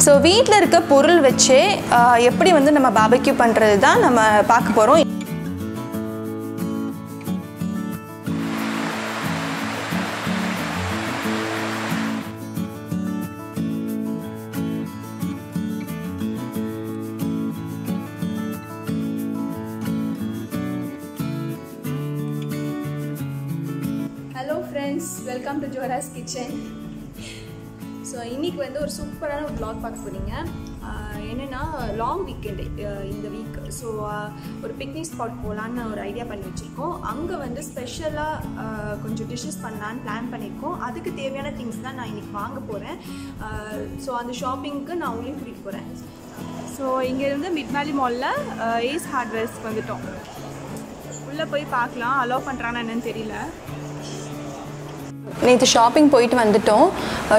So வீட்டில் இருக்க பொருள் வச்சே எப்படி வந்து நம்ம பாபக்யூ பண்ணுறது தான் நம்ம பார்க்க போகிறோம் hello friends welcome to Jora's kitchen இன்னைக்கு வந்து ஒரு சூப்பரான ஒரு ப்ளாக் பார்க்க போகிறீங்க என்னென்னா லாங் வீக்கெண்டு இந்த வீக் ஸோ ஒரு பிக்னிக் ஸ்பாட் போகலான்னு ஒரு ஐடியா பண்ணி வச்சுருக்கோம். அங்கே வந்து ஸ்பெஷலாக கொஞ்சம் டிஷ்ஷஸ் பண்ணலான்னு பிளான் பண்ணியிருக்கோம் அதுக்கு தேவையான திங்ஸ் தான் நான் இன்றைக்கி வாங்க போகிறேன் ஸோ அந்த ஷாப்பிங்க்கு நான் உங்களையும் கூட்டிகிட்டு போகிறேன் ஸோ இங்கேருந்து மிட் வேலி மாலில் ஏஸ் ஹார்ட்வேர்ஸ்க்கு வந்துட்டோம். உள்ளே போய் பார்க்கலாம். அலோவ் பண்ணுறான்னு என்னன்னு தெரியல. நேற்று ஷாப்பிங் போயிட்டு வந்துட்டோம்.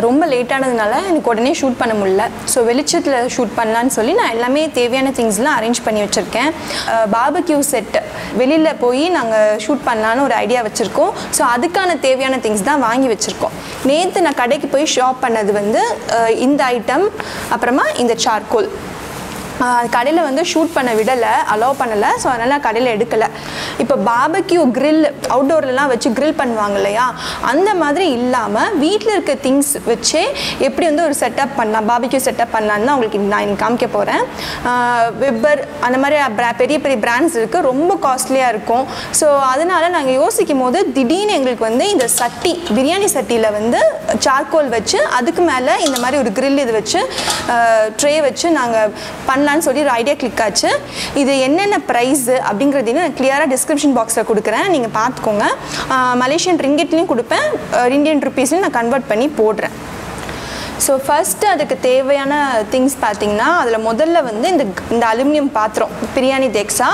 ரொம்ப லேட்டானதுனால எனக்கு உடனே ஷூட் பண்ண முடியல. ஸோ வெளிச்சத்தில் ஷூட் பண்ணலான்னு சொல்லி நான் எல்லாமே தேவையான திங்ஸ்லாம் அரேஞ்ச் பண்ணி வச்சுருக்கேன். பாபக்யூ செட் வெளியில் போய் நாங்கள் ஷூட் பண்ணலான்னு ஒரு ஐடியா வச்சுருக்கோம். ஸோ அதுக்கான தேவையான திங்ஸ் தான் வாங்கி வச்சுருக்கோம். நேற்று நான் கடைக்கு போய் ஷாப் பண்ணது வந்து இந்த ஐட்டம் அப்புறமா இந்த சார்கோல் கடையில் வந்து ஷூட் பண்ண விடலை அலோவ் பண்ணலை. ஸோ அதனால் கடையில் எடுக்கலை. இப்போ பாபக்யூ கிரில் அவுட்டோர்லலாம் வச்சு கிரில் பண்ணுவாங்க இல்லையா? அந்த மாதிரி இல்லாமல் வீட்டில் இருக்க திங்ஸ் வச்சே எப்படி வந்து ஒரு செட்டப் பண்ணலாம் பாபக்யூ செட்டப் பண்ணலான்னு தான் உங்களுக்கு நான் இன்னைக்கு காமிக்க போகிறேன் வெப்பர் அந்த மாதிரி பெரிய பெரிய பிராண்ட்ஸ் இருக்குது ரொம்ப காஸ்ட்லியாக இருக்கும். ஸோ அதனால் நாங்கள் யோசிக்கும் போது திடீர்னு எங்களுக்கு வந்து இந்த சட்டி பிரியாணி சட்டியில் வந்து சார்கோல் வச்சு அதுக்கு மேலே இந்த மாதிரி ஒரு கிரில் இது வச்சு ட்ரே வச்சு நாங்கள் பண்ணலான்னு சொல்லி ஒரு ஐடியா கிளிக் ஆச்சு. இது என்னென்ன ப்ரைஸு அப்படிங்கிறதையும் நான் கிளியராக டிஸ்கிரிப்ஷன் பாக்ஸில் கொடுக்குறேன். நீங்கள் பார்த்துக்கோங்க. மலேசியன் ரிங்கெட்லேயும் கொடுப்பேன். இந்தியன் ருபீஸ்லையும் நான் கன்வெர்ட் பண்ணி போடுறேன். ஸோ ஃபஸ்ட்டு அதுக்கு தேவையான திங்ஸ் பார்த்தீங்கன்னா அதில் முதல்ல வந்து இந்த இந்த அலுமினியம் பாத்திரம் பிரியாணி தேக்ஸா.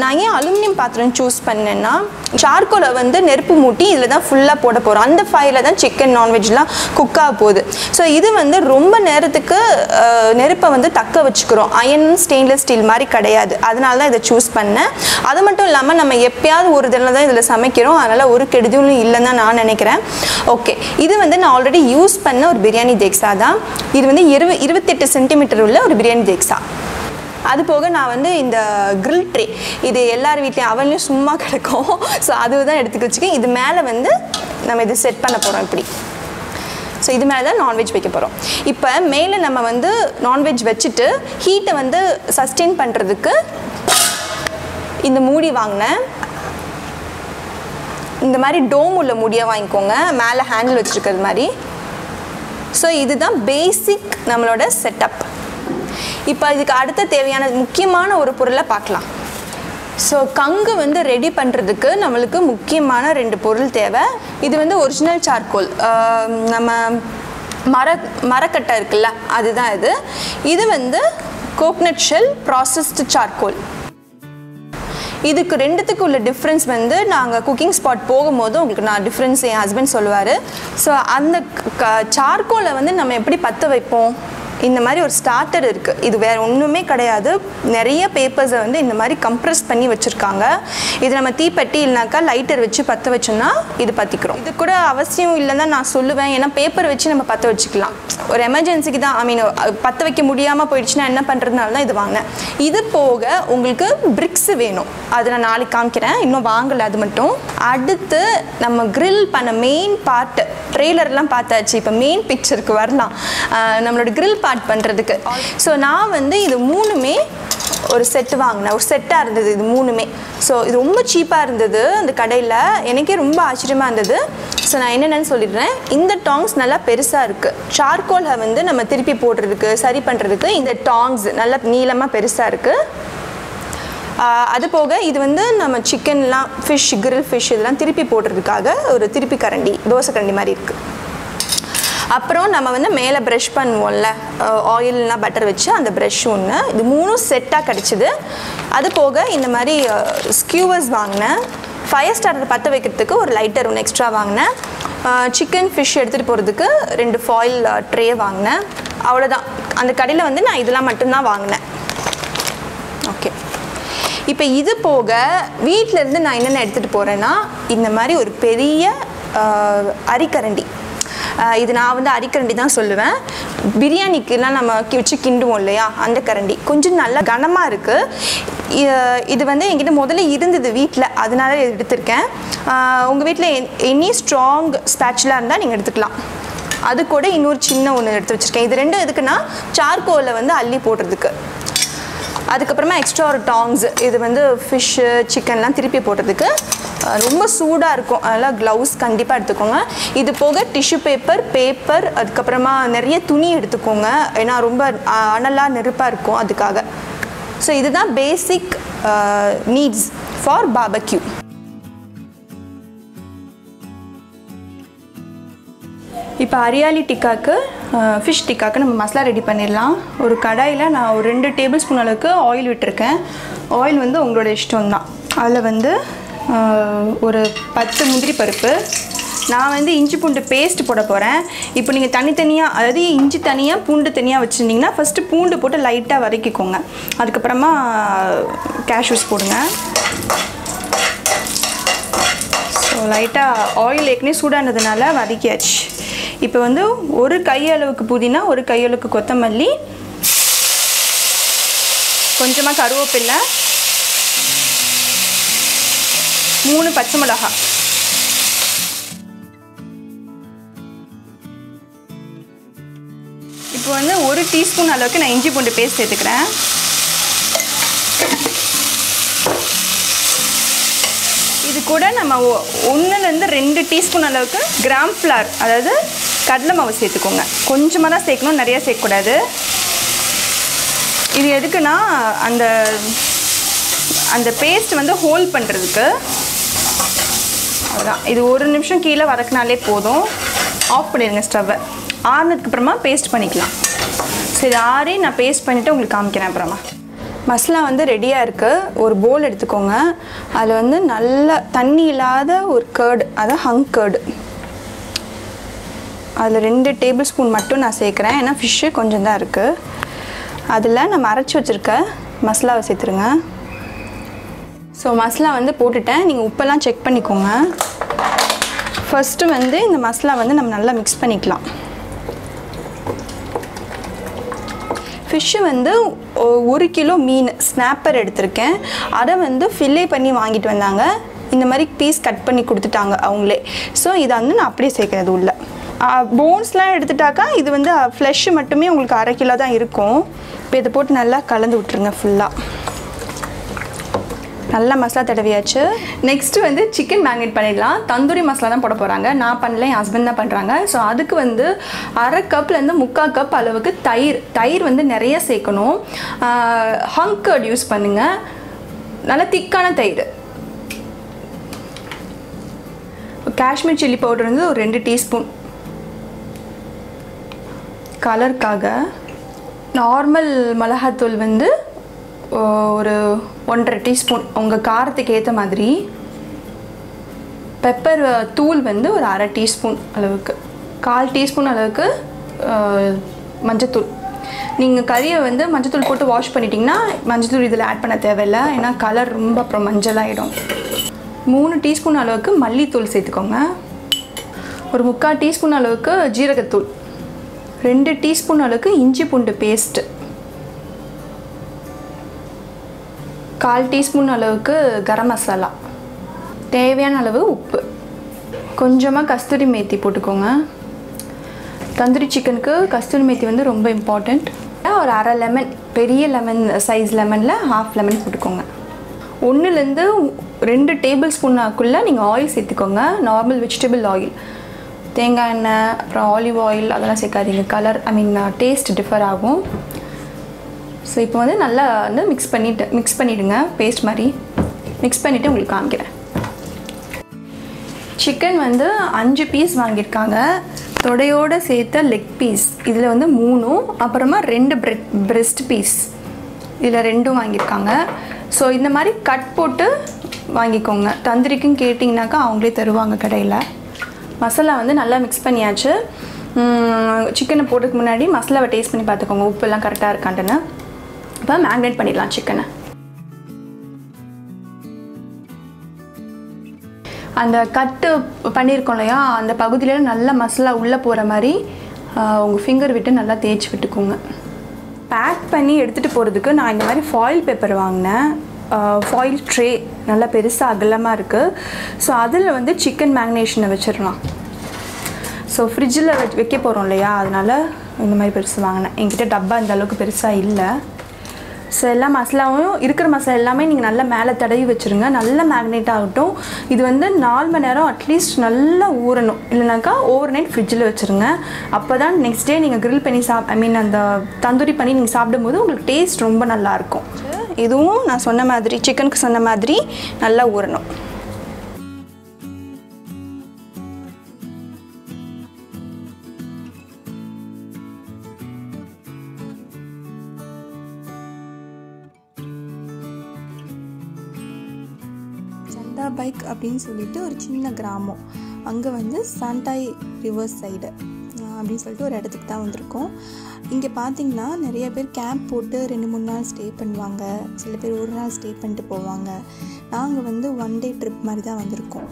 நான் ஏன் அலுமினியம் பாத்திரம் சூஸ் பண்ணேன்னா சார்கோலை வந்து நெருப்பு மூட்டி இதில் தான் ஃபுல்லாக போட போகிறோம் அந்த ஃபைலில் தான் சிக்கன் நான்வெஜ்லாம் குக் ஆக போகுது. ஸோ இது வந்து ரொம்ப நேரத்துக்கு நெருப்பை வந்து தக்க வச்சுக்கிறோம். அயன் ஸ்டெயின்லெஸ் ஸ்டீல் மாதிரி கிடையாது. அதனால தான் இதை சூஸ் பண்ணேன். அது மட்டும் இல்லாமல் நம்ம எப்பயாவது ஒரு தடவை தான் இதில் சமைக்கிறோம். அதனால் ஒரு கெடுதலும் இல்லைன்னு தான் நான் நினைக்கிறேன். ஓகே இது வந்து நான் ஆல்ரெடி யூஸ் பண்ண ஒரு பிரியாணி தேக்ஸா தான் இது வந்து இருபது இருபத்தெட்டு சென்டிமீட்டர் உள்ள ஒரு பிரியாணி தேக்ஸா. அது போக நான் வந்து இந்த கிரில் ட்ரே இது எல்லார் வீட்லேயும் அவன்லையும் சும்மா கிடக்கும். ஸோ அது தான் எடுத்துக்க வச்சுக்கேன். இது மேலே வந்து நம்ம இது செட் பண்ண போகிறோம் இப்படி. ஸோ இது மேலே தான் நான்வெஜ் வைக்க போகிறோம் இப்போ மேலே நம்ம வந்து நான்வெஜ் வச்சுட்டு ஹீட்டை வந்து சஸ்டெயின் பண்ணுறதுக்கு இந்த மூடி வாங்கினேன். இந்த மாதிரி டோம் உள்ள மூடியாக வாங்கிக்கோங்க. மேலே ஹேண்டில் வச்சுருக்கிறது மாதிரி. ஸோ இதுதான் பேசிக் நம்மளோட செட்டப் இப்போ இதுக்கு அடுத்த தேவையான முக்கியமான ஒரு பொருளை பார்க்கலாம். ஸோ கங்கு வந்து ரெடி பண்ணுறதுக்கு நம்மளுக்கு முக்கியமான ரெண்டு பொருள் தேவை. இது வந்து ஒரிஜினல் சார்கோல் நம்ம மர மரக்கட்டை இருக்குல்ல அதுதான் இது. இது வந்து கோக்னட் ஷெல் ப்ராசஸ்டு சார்கோல் இதுக்கு ரெண்டுத்துக்கு உள்ள டிஃப்ரென்ஸ் வந்து நாங்கள் குக்கிங் ஸ்பாட் போகும்போது உங்களுக்கு நான் டிஃப்ரென்ஸ் என் ஹஸ்பண்ட் சொல்லுவார். ஸோ அந்த சார்கோலை வந்து நம்ம எப்படி பற்ற வைப்போம்? இந்த மாதிரி ஒரு ஸ்டார்டர் இருக்குது இது வேறு ஒன்றுமே கிடையாது. நிறைய பேப்பர்ஸை வந்து இந்த மாதிரி கம்ப்ரெஸ் பண்ணி வச்சுருக்காங்க. இது நம்ம தீப்பெட்டி இல்லைனாக்கா லைட்டர் வச்சு பற்ற வச்சோம்னா இது பற்றிக்கிறோம் இது கூட அவசியம் இல்லைன்னு தான் நான் சொல்லுவேன். ஏன்னா பேப்பர் வச்சு நம்ம பற்ற வச்சுக்கலாம். ஒரு எமர்ஜென்சிக்கு தான் ஐ மீன் பற்ற வைக்க முடியாமல் போயிடுச்சுன்னா என்ன பண்ணுறதுனால தான் இது வாங்கினேன். இது போக உங்களுக்கு பிரிக்ஸ் வேணும். அதை நான் நாளைக்கு காமிக்கிறேன். இன்னும் வாங்கலை அது மட்டும். அடுத்து நம்ம கிரில் பண்ண மெயின் பார்ட்டு ட்ரெய்லர்லாம் பார்த்தாச்சு. இப்போ மெயின் பிக்சருக்கு வரலாம். நம்மளோட கிரில் பார்ட் பண்ணுறதுக்கு ஸோ நான் வந்து இது மூணுமே ஒரு செட்டு வாங்கினேன். ஒரு செட்டாக இருந்தது இது மூணுமே. ஸோ இது ரொம்ப சீப்பாக இருந்தது அந்த கடையில். எனக்கே ரொம்ப ஆச்சரியமாக இருந்தது. ஸோ நான் என்னென்னு சொல்லிடுறேன். இந்த டாங்ஸ் நல்லா பெருசாக இருக்குது சார்கோலை வந்து நம்ம திருப்பி போடுறதுக்கு சரி பண்ணுறதுக்கு இந்த டாங்ஸ் நல்லா நீளமாக பெருசாக இருக்குது அது போக இது வந்து நம்ம சிக்கன்லாம் ஃபிஷ் கிரில் ஃபிஷ் இதெல்லாம் திருப்பி போடுறதுக்காக ஒரு திருப்பி கரண்டி தோசை கரண்டி மாதிரி இருக்குது அப்புறம் நம்ம வந்து மேலே ப்ரஷ் பண்ணுவோம்ல ஆயில்னா பட்டர் வச்சு அந்த ப்ரஷ் ஒன்று இது மூணும் செட்டாக கிடச்சிது. அது போக இந்த மாதிரி ஸ்கியூவர்ஸ் வாங்கினேன். ஃபயர் ஸ்டார்டர் பற்ற வைக்கிறதுக்கு ஒரு லைட்டர் ஒன்று எக்ஸ்ட்ரா வாங்கினேன். சிக்கன் ஃபிஷ் எடுத்துகிட்டு போகிறதுக்கு ரெண்டு ஃபாயில் ட்ரே வாங்கினேன். அவ்வளோதான் அந்த கடையில் வந்து நான் இதெல்லாம் மட்டும்தான் வாங்கினேன். ஓகே இப்போ இது போக வீட்டிலேருந்து இருந்து நான் என்னென்ன எடுத்துகிட்டு போகிறேன்னா இந்த மாதிரி ஒரு பெரிய அரிக்கரண்டி. இது நான் வந்து அரிக்கரண்டி தான் சொல்லுவேன். பிரியாணிக்குலாம் நம்ம வச்சு கிண்டுவோம் இல்லையா? அந்த கரண்டி. கொஞ்சம் நல்லா கனமாக இருக்குது இது வந்து என்கிட்ட முதல்ல இருந்தது வீட்டில் அதனால எடுத்திருக்கேன். உங்கள் வீட்டில் எனி ஸ்ட்ராங் ஸ்பேச்சுலாக இருந்தால் நீங்கள் எடுத்துக்கலாம். அது கூட இன்னொரு சின்ன ஒன்று எடுத்து வச்சுருக்கேன். இது ரெண்டும் எதுக்குன்னா சார்கோலில் வந்து அள்ளி போடுறதுக்கு. அதுக்கப்புறமா எக்ஸ்ட்ரா ஒரு டாங்ஸ் இது வந்து ஃபிஷ்ஷு சிக்கன்லாம் திருப்பி போடுறதுக்கு. ரொம்ப சூடாக இருக்கும். அதெல்லாம் க்ளவுஸ் கண்டிப்பாக எடுத்துக்கோங்க. இது போக டிஷ்யூ பேப்பர் பேப்பர் அதுக்கப்புறமா நிறைய துணி எடுத்துக்கோங்க. ஏன்னா ரொம்ப அனலாக நெருப்பாக இருக்கும் அதுக்காக. ஸோ இதுதான் பேசிக் நீட்ஸ் ஃபார் பாபக்யூ இப்போ அரியாலி டிக்காக்கு ஃபிஷ் டிக்காக்கு நம்ம மசாலா ரெடி பண்ணிடலாம். ஒரு கடாயில் நான் ஒரு ரெண்டு டேபிள் ஸ்பூன் அளவுக்கு ஆயில் விட்டுருக்கேன். ஆயில் வந்து உங்களோட இஷ்டம் தான் அதில் வந்து ஒரு பத்து முந்திரி பருப்பு. நான் வந்து இஞ்சி பூண்டு பேஸ்ட் போட போகிறேன் இப்போ நீங்கள் தனித்தனியாக அதாவது இஞ்சி தனியாக பூண்டு தனியாக வச்சுருந்தீங்கன்னா ஃபஸ்ட்டு பூண்டு போட்டு லைட்டாக வதக்கிக்கோங்க. அதுக்கப்புறமா கேஷ்யூஸ் போடுங்க. ஸோ லைட்டாக ஆயில் ஏற்கனவே சூடானதுனால வதக்கியாச்சு. இப்போ வந்து ஒரு கையளவுக்கு புதினா ஒரு கையளவுக்கு கொத்தமல்லி. கொஞ்சமாக கருவேப்பில்லை மூணு பச்சை மிளகாய் இப்போ வந்து ஒரு டீஸ்பூன் அளவுக்கு நான் இஞ்சி பூண்டு பேஸ்ட் சேர்த்துக்கிறேன். இது கூட நம்ம ஒ- ரெண்டு டீஸ்பூன் அளவுக்கு கிராம் ஃப்ளார் அதாவது கடலை மாவு சேர்த்துக்கோங்க. கொஞ்சமாக தான் சேர்க்கணும் நிறைய சேர்க்கக்கூடாது. இது எதுக்குன்னா அந்த அந்த பேஸ்ட் வந்து ஹோல்ட் பண்ணுறதுக்கு அதுதான் இது ஒரு நிமிஷம் கீழே வதக்கினாலே போதும். ஆஃப் பண்ணிடுங்க ஸ்டவ்வை ஆறுனதுக்கு அப்புறமா பேஸ்ட் பண்ணிக்கலாம். சரி ஆறி நான் பேஸ்ட் பண்ணிவிட்டு உங்களுக்கு காமிக்கிறேன் அப்புறமா. மசாலா வந்து ரெடியாக இருக்குது ஒரு போல் எடுத்துக்கோங்க. அதில் வந்து நல்ல தண்ணி இல்லாத ஒரு கேர்டு அதான் ஹங் கேர்டு அதில் ரெண்டு டேபிள் ஸ்பூன் மட்டும் நான் சேர்க்குறேன். ஏன்னா ஃபிஷ்ஷு கொஞ்சம் தான் இருக்குது அதில் நம்ம அரைச்சி வச்சுருக்க மசாலாவை சேர்த்துருங்க. ஸோ மசாலா வந்து போட்டுட்டேன். நீங்கள் உப்பெல்லாம் செக் பண்ணிக்கோங்க. ஃபஸ்ட்டு வந்து இந்த மசாலா வந்து நம்ம நல்லா மிக்ஸ் பண்ணிக்கலாம். ஃபிஷ்ஷு வந்து ஒரு கிலோ மீன் ஸ்னாப்பர் எடுத்திருக்கேன். அதை வந்து ஃபில்லே பண்ணி வாங்கிட்டு வந்தாங்க. இந்த மாதிரி பீஸ் கட் பண்ணி கொடுத்துட்டாங்க அவங்களே. ஸோ இதை வந்து நான் அப்படியே சேர்க்குறது உள்ள. போன்ஸ்லாம் எடுத்துட்டாக்கா இது வந்து ஃப்ளெஷ் மட்டுமே உங்களுக்கு அரை கிலோ தான் இருக்கும். இப்போ இதை போட்டு நல்லா கலந்து விட்டுருங்க ஃபுல்லாக நல்லா மசாலா தடவியாச்சு. நெக்ஸ்ட் வந்து சிக்கன் மேக்னேட் பண்ணிடலாம். தந்தூரி மசாலா தான் போட போகிறாங்க நான் பண்ணல என் ஹஸ்பண்ட் தான் பண்ணுறாங்க ஸோ அதுக்கு வந்து அரை கப்லேருந்து முக்கால் கப் அளவுக்கு தயிர். தயிர் வந்து நிறைய சேர்க்கணும். ஹங்கர்ட் யூஸ் பண்ணுங்கள் நல்லா திக்கான தயிர். காஷ்மீர் சில்லி பவுடர் வந்து ஒரு ரெண்டு டீஸ்பூன். கலருக்காக நார்மல் மிளகாத்தூள் வந்து ஒரு ஒன்றரை டீஸ்பூன். உங்கள் காரத்துக்கு ஏற்ற மாதிரி பெப்பர் தூள் வந்து ஒரு அரை டீஸ்பூன் அளவுக்கு. கால் டீஸ்பூன் அளவுக்கு மஞ்சத்தூள். நீங்கள் கறியை வந்து மஞ்சத்தூள் போட்டு வாஷ் பண்ணிட்டீங்கன்னா மஞ்சத்தூள் இதில் ஆட் பண்ண தேவையில்லை. ஏன்னா கலர் ரொம்ப அப்புறம் மஞ்சளாகிடும் மூணு டீஸ்பூன் அளவுக்கு மல்லித்தூள் சேர்த்துக்கோங்க. ஒரு முக்கால் டீஸ்பூன் அளவுக்கு ஜீரகத்தூள். ரெண்டு டீஸ்பூன் அளவுக்கு இஞ்சி பூண்டு பேஸ்ட்டு கால் டீஸ்பூன் அளவுக்கு கரம் மசாலா. தேவையான அளவு உப்பு. கொஞ்சமாக கஸ்தூரி மேத்தி போட்டுக்கோங்க. தந்தூரி சிக்கனுக்கு கஸ்தூரி மேத்தி வந்து ரொம்ப இம்பார்ட்டண்ட் ஒரு அரை லெமன் பெரிய லெமன் சைஸ் லெமனில் ஹாஃப் லெமன் போட்டுக்கோங்க. ஒன்றுலேருந்து ரெண்டு டேபிள் ஸ்பூனாக்குள்ளே நீங்கள் ஆயில் சேர்த்துக்கோங்க. நார்மல் வெஜிடபிள் ஆயில் தேங்காய் எண்ணெய் அப்புறம் ஆலிவ் ஆயில் அதெல்லாம் சேர்க்காதீங்க. Colour I mean taste differ ஆகும். ஸோ இப்போ வந்து நல்லா வந்து மிக்ஸ் பண்ணிட்டு மிக்ஸ் பண்ணிவிடுங்க பேஸ்ட் மாதிரி. மிக்ஸ் பண்ணிவிட்டு உங்களுக்கு காமிக்கிறேன். சிக்கன் வந்து அஞ்சு பீஸ் வாங்கியிருக்காங்க. தொடையோடு சேர்த்த லெக் பீஸ் இதில் வந்து மூணும் அப்புறமா ரெண்டு பிரெட் பிரெஸ்ட் பீஸ் இதில் ரெண்டும் வாங்கியிருக்காங்க. ஸோ இந்த மாதிரி கட் போட்டு வாங்கிக்கோங்க. தந்திரிக்கும் கேட்டிங்கனாக்கா அவங்களே தருவாங்க கடையில். மசாலா வந்து நல்லா மிக்ஸ் பண்ணியாச்சு. சிக்கனை போட்டுக்கு முன்னாடி மசாலாவை டேஸ்ட் பண்ணி பார்த்துக்கோங்க. உப்பெல்லாம் கரெக்டாக இருக்கான்ட்டுன்னு. இப்போ மேக்னேட் பண்ணிடலாம் சிக்கனை அந்த கட்டு பண்ணியிருக்கோம் இல்லையா அந்த பகுதியில் நல்லா மசாலா உள்ளே போகிற மாதிரி உங்கள் ஃபிங்கர் விட்டு நல்லா தேய்ச்சி விட்டுக்கோங்க. பேக் பண்ணி எடுத்துகிட்டு போகிறதுக்கு நான் இந்த மாதிரி ஃபாயில் பேப்பர் வாங்கினேன். ஃபாயில் ட்ரே நல்லா பெருசாக அகலமாக இருக்குது ஸோ அதில் வந்து சிக்கன் மேக்னேஷனை வச்சிடலாம். ஸோ ஃப்ரிட்ஜில் வைக்க போகிறோம் இல்லையா அதனால் இந்த மாதிரி பெருசு வாங்கினேன். என்கிட்ட டப்பா இந்த அளவுக்கு பெருசாக இல்லை. ஸோ எல்லா மசாலாவும் இருக்கிற மசாலா எல்லாமே நீங்கள் நல்லா மேலே தடவி வச்சுருங்க. நல்லா மேக்னேட் ஆகட்டும். இது வந்து நாலு மணி நேரம் அட்லீஸ்ட் நல்லா ஊறணும். இல்லைனாக்கா ஓவர் நைட் ஃப்ரிட்ஜில் வச்சுருங்க. அப்போ தான் நெக்ஸ்ட் டே நீங்கள் க்ரில் பண்ணி சாப் ஐ மீன் அந்த தந்தூரி பண்ணி நீங்கள் சாப்பிடும்போது உங்களுக்கு டேஸ்ட் ரொம்ப நல்லாயிருக்கும் இதுவும் நான் சொன்ன மாதிரி சிக்கனுக்கு சொன்ன மாதிரி நல்லா ஊறணும். அப்படின்னு சொல்லிட்டு ஒரு சின்ன கிராமம். அங்கே வந்து சாண்டாய் ரிவர்ஸ் சைடு அப்படின்னு சொல்லிட்டு ஒரு இடத்துக்கு தான் வந்திருக்கோம். இங்கே பார்த்தீங்கன்னா நிறைய பேர் கேம்ப் போட்டு ரெண்டு மூணு நாள் ஸ்டே பண்ணுவாங்க. சில பேர் ஒரு நாள் ஸ்டே பண்ணிட்டு போவாங்க. நாங்கள் வந்து ஒன் டே ட்ரிப் மாதிரி தான் வந்திருக்கோம்.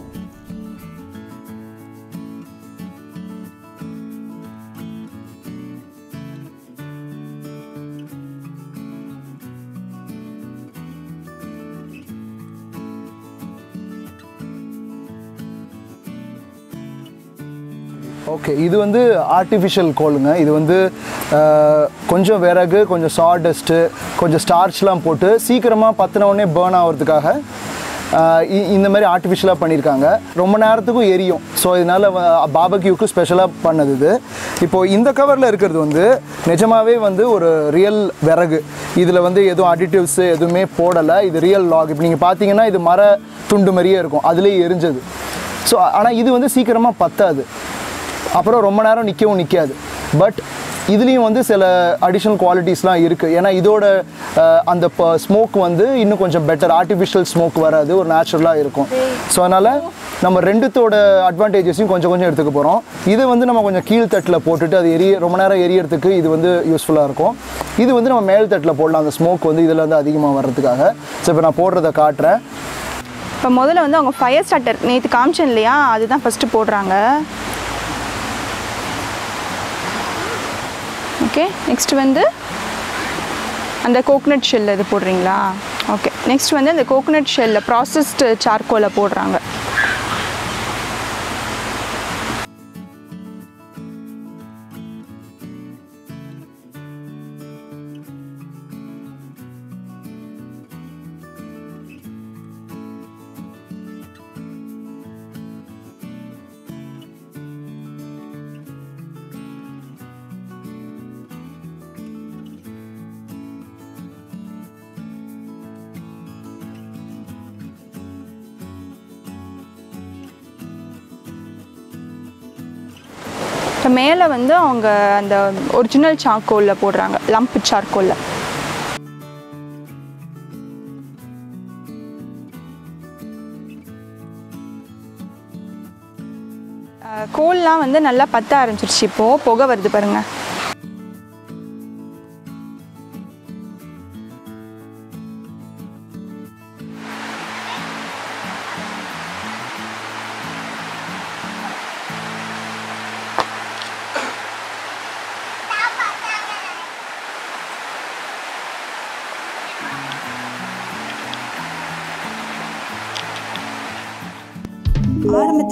ஓகே இது வந்து ஆர்டிஃபிஷியல் கோலுங்க இது வந்து கொஞ்சம் விறகு கொஞ்சம் சாடஸ்ட்டு கொஞ்சம் ஸ்டார்ச்லாம் போட்டு சீக்கிரமாக பத்தின பேர்ன் ஆகிறதுக்காக இ- இந்த மாதிரி ஆர்டிஃபிஷியலாக பண்ணியிருக்காங்க ரொம்ப நேரத்துக்கும் எரியும். ஸோ இதனால் பாபக்யூக்கு ஸ்பெஷலாக பண்ணது இது. இப்போது இந்த கவரில் இருக்கிறது வந்து நிஜமாவே வந்து ஒரு ரியல் விறகு. இதில் வந்து எதுவும் அடிட்டிவ்ஸ் எதுவுமே போடலை. இது ரியல் லாக் இப்போ நீங்கள் பார்த்தீங்கன்னா இது மர துண்டு மாதிரியே இருக்கும். அதுலேயே எரிஞ்சது. ஸோ ஆனால் இது வந்து சீக்கிரமாக பத்தாது. அப்புறம் ரொம்ப நேரம் நிற்கவும் நிற்காது பட் இதுலேயும் வந்து சில அடிஷ்னல் குவாலிட்டிஸ்லாம் இருக்குது ஏன்னா இதோட அந்த ஸ்மோக் வந்து இன்னும் கொஞ்சம் பெட்டர் ஆர்டிஃபிஷியல் ஸ்மோக் வராது ஒரு நேச்சுரலாக இருக்கும். ஸோ அதனால் நம்ம ரெண்டுத்தோட அட்வான்டேஜஸையும் கொஞ்சம் கொஞ்சம் எடுத்துக்க போகிறோம் இது வந்து நம்ம கொஞ்சம் கீழ்த்தட்டில் போட்டுட்டு அது எரிய ரொம்ப நேரம் எரியறதுக்கு இது வந்து யூஸ்ஃபுல்லாக இருக்கும். இது வந்து நம்ம மேல் தட்டில் போடலாம். அந்த ஸ்மோக் வந்து இதில் வந்து அதிகமாக வர்றதுக்காக. ஸோ இப்போ நான் போடுறத காட்டுறேன். இப்போ முதல்ல வந்து அவங்க ஃபயர் ஸ்டார்டர் நேற்று காமிச்சேன் இல்லையா? அதுதான் ஃபஸ்ட்டு போடுறாங்க. ஓகே நெக்ஸ்ட் வந்து அந்த கோகனட் ஷெல் இது போடுறீங்களா? ஓகே நெக்ஸ்ட் வந்து அந்த கோகனட் ஷெல்லில் ப்ராசஸ்டு சார்கோலை போடுறாங்க. இப்போ மேலே வந்து அவங்க அந்த ஒரிஜினல் சார்கோலில் போடுறாங்க. லம்ப் சார்கோலில் கோல்லாம் வந்து நல்லா பத்த ஆரம்பிச்சிருச்சு இப்போது புகை வருது பாருங்கள்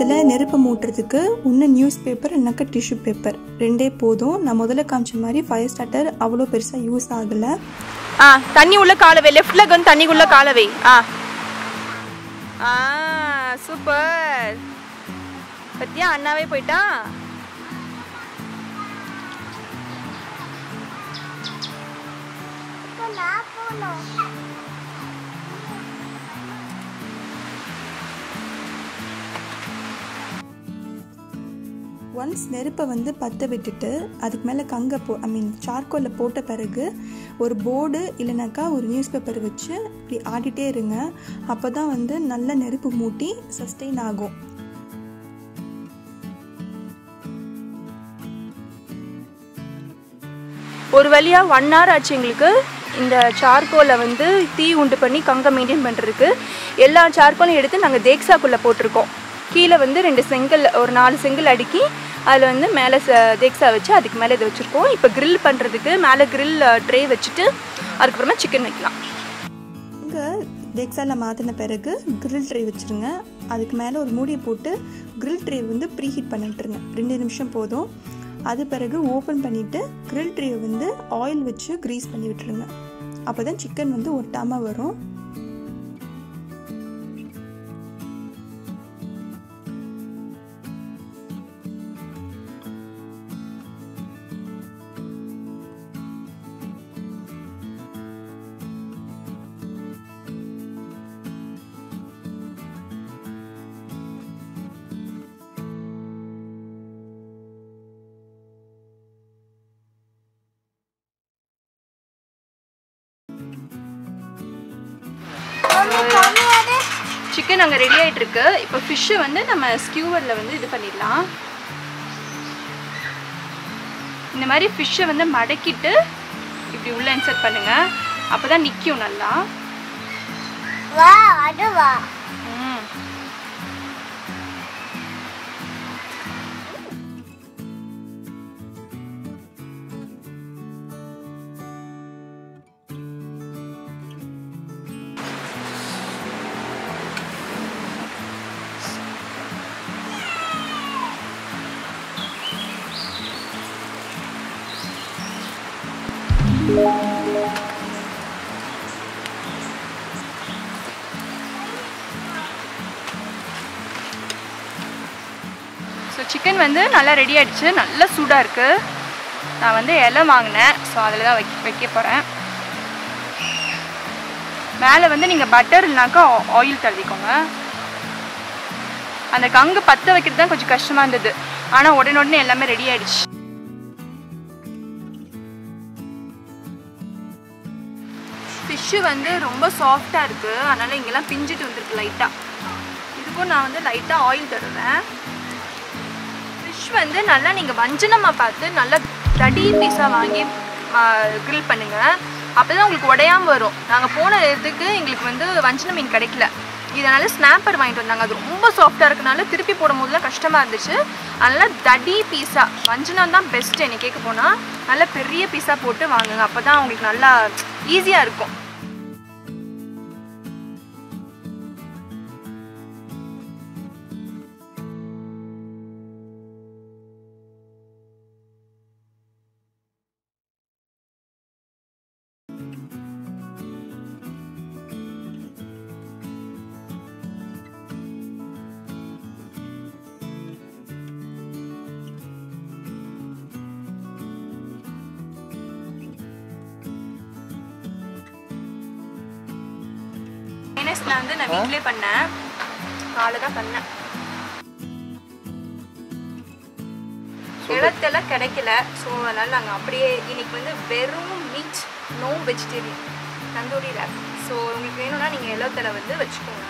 ஆரம்பத்தில் நெருப்பு மூட்டுறதுக்கு ஒன்று நியூஸ் பேப்பர் இல்லைனாக்கா டிஷ்யூ பேப்பர் ரெண்டே போதும். நான் முதல்ல காமிச்ச மாதிரி ஃபயர் ஸ்டார்டர் அவ்வளோ பெருசாக யூஸ் ஆகலை. ஆ தண்ணி உள்ள காலவை லெஃப்ட்ல வந்து தண்ணி உள்ள காலவை ஆ. ஆ சூப்பர் பத்தியா அண்ணாவே போயிட்டா? ஒன்ஸ் நெருப்பை வந்து பற்ற விட்டுட்டு அதுக்கு மேலே கங்கை போ ஐ மீன் சார்கோலில் போட்ட பிறகு ஒரு போர்டு இல்லைனாக்கா ஒரு நியூஸ் பேப்பர் வச்சு இப்படி ஆடிட்டே இருங்க. அப்போ தான் வந்து நல்ல நெருப்பு மூட்டி சஸ்டெயின் ஆகும். ஒரு வழியாக ஒன் ஹவர் ஆச்சு எங்களுக்கு. இந்த சார்கோலை வந்து தீ உண்டு பண்ணி கங்கை மெயின்டைன் பண்ணுறதுக்கு எல்லா சார்கோலையும் எடுத்து நாங்கள் தேக்ஸாக்குள்ளே போட்டிருக்கோம். கீழே வந்து ரெண்டு செங்கல் ஒரு நாலு செங்கல் அடுக்கி அதில் வந்து மேலே தேக்ஸா வச்சு அதுக்கு மேலே இதை வச்சுருக்கோம். இப்போ கிரில் பண்ணுறதுக்கு மேலே கிரில் ட்ரே வச்சுட்டு அதுக்கப்புறமா சிக்கன் வைக்கலாம். இங்கே தேக்ஸாவில் மாற்றின பிறகு கிரில் ட்ரே வச்சுருங்க. அதுக்கு மேலே ஒரு மூடியை போட்டு கிரில் ட்ரே வந்து ப்ரீ ஹீட் பண்ணிட்டுருங்க. ரெண்டு நிமிஷம் போதும். அது பிறகு ஓப்பன் பண்ணிவிட்டு கிரில் ட்ரேயை வந்து ஆயில் வச்சு க்ரீஸ் பண்ணி விட்டுருங்க. அப்போ தான் சிக்கன் வந்து ஒட்டாமல் வரும். சிக்கன் அங்கே ரெடி ஆயிட்டு இருக்கு இப்போ ஃபிஷ்ஷை வந்து நம்ம ஸ்கியூவரில் வந்து இது பண்ணிடலாம். இந்த மாதிரி ஃபிஷ்ஷை வந்து மடக்கிட்டு இப்படி உள்ள இன்சர்ட் பண்ணுங்க. அப்போ தான் நிற்கும் நல்லா சிக்கன் வந்து நல்லா ரெடி ஆகிடுச்சு நல்லா சூடாக இருக்குது நான் வந்து இலை வாங்கினேன். ஸோ அதில் தான் வைக்க வைக்க போகிறேன் மேலே வந்து நீங்கள் பட்டர் இல்லைனாக்கா ஆயில் தள்ளிக்கோங்க. அந்த கங்கு பற்ற வைக்கிறது தான் கொஞ்சம் கஷ்டமாக இருந்தது. ஆனால் உடனே உடனே எல்லாமே ரெடி ஆகிடுச்சு ஃபிஷ்ஷு வந்து ரொம்ப சாஃப்டாக இருக்குது அதனால் இங்கெல்லாம் பிஞ்சிட்டு வந்துருக்கு லைட்டாக இதுக்கும் நான் வந்து லைட்டாக ஆயில் தருவேன். ஃபிஷ் வந்து நல்லா நீங்கள் வஞ்சனமாக பார்த்து நல்லா தடி பீஸாக வாங்கி க்ரில் பண்ணுங்கள் அப்போ தான் உங்களுக்கு உடையாமல் வரும். நாங்கள் போன இதுக்கு எங்களுக்கு வந்து வஞ்சன மீன் கிடைக்கல. இதனால் ஸ்னாப்பர் வாங்கிட்டு வந்தாங்க. அது ரொம்ப சாஃப்டாக இருக்கனால திருப்பி போடும் போதுலாம் கஷ்டமாக இருந்துச்சு. அதனால் தடி பீஸாக வஞ்சனம் தான் பெஸ்ட்டு என்னை கேட்க போனால் நல்லா பெரிய பீஸாக போட்டு வாங்குங்க. அப்போ தான் உங்களுக்கு நல்லா ஈஸியாக இருக்கும். மைனஸ்ல வந்து நான் வீட்டிலே பண்ணேன். காலை தான் பண்ணேன். இடத்துல கிடைக்கல. ஸோ அதனால் நாங்கள் அப்படியே இன்னைக்கு வந்து வெறும் meat no vegetarian tandoori wrap so உங்களுக்கு வேணும்னா நீங்கள் எல்லோத்தில் வந்து வச்சுக்கோங்க.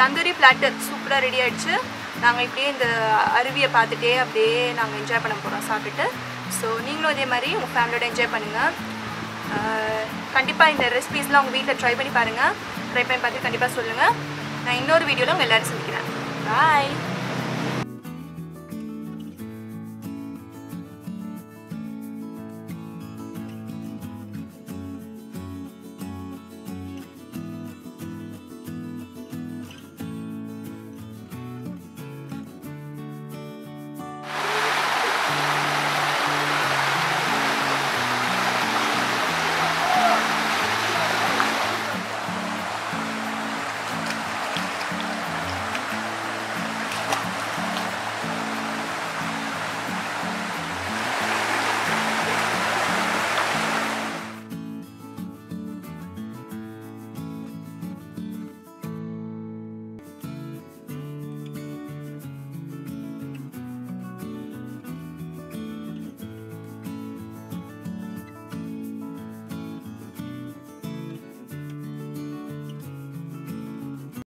தந்தூரி பிளாட்டர் சூப்பராக ரெடி ஆகிடுச்சு நாங்கள் இப்படியே இந்த அருவியை பார்த்துட்டே அப்படியே நாங்கள் என்ஜாய் பண்ண போகிறோம் சாப்பிட்டுட்டு. ஸோ நீங்களும் இதே மாதிரி உங்கள் ஃபேமிலியோட என்ஜாய் பண்ணுங்கள் கண்டிப்பாக இந்த ரெசிபீஸ்லாம் உங்கள் வீட்டில் ட்ரை பண்ணி பாருங்கள் ட்ரை பண்ணி பார்த்து கண்டிப்பாக சொல்லுங்கள் நான் இன்னொரு வீடியோவில் உங்கள் எல்லோரும் சந்திக்கிறேன். பாய்